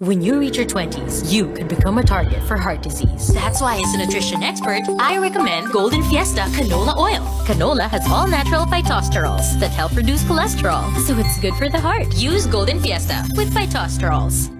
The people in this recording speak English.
When you reach your 20s, you could become a target for heart disease. That's why, as a nutrition expert, I recommend Golden Fiesta Canola Oil. Canola has all natural phytosterols that help reduce cholesterol, so it's good for the heart. Use Golden Fiesta with phytosterols.